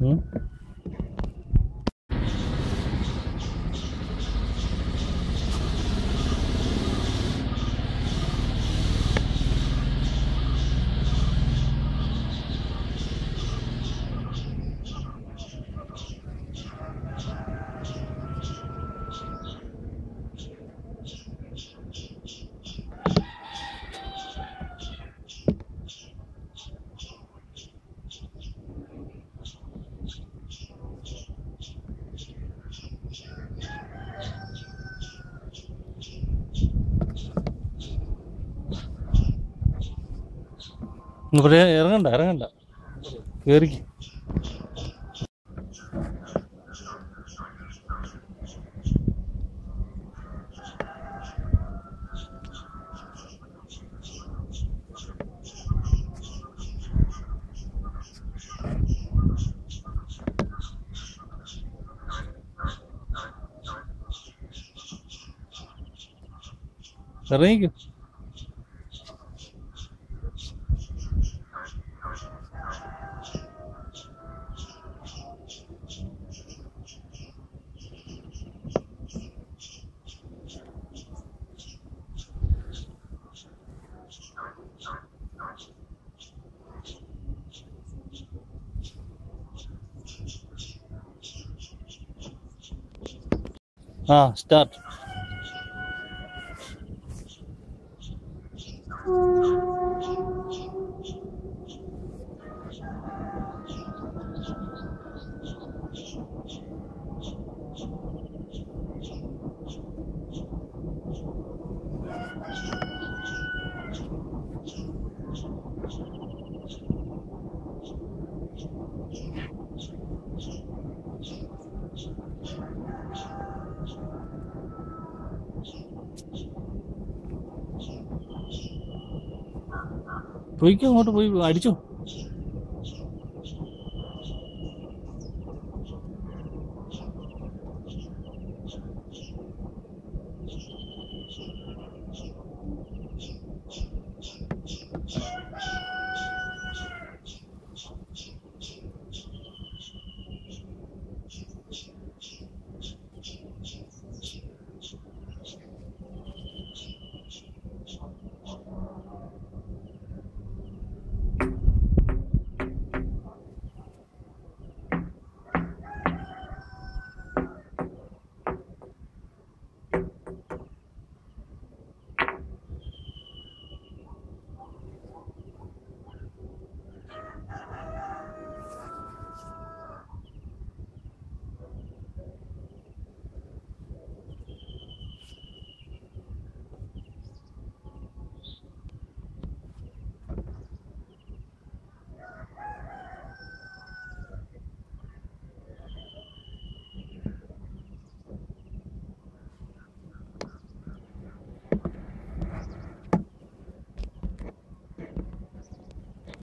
嗯。ഇറങ്ങണ്ട ഇറങ്ങണ്ട. കേറിക്ക് ഇറങ്ങിക്കോ. Ah, start. Thank you. പോയിക്കോ അങ്ങോട്ട് പോയി അടിച്ചോ.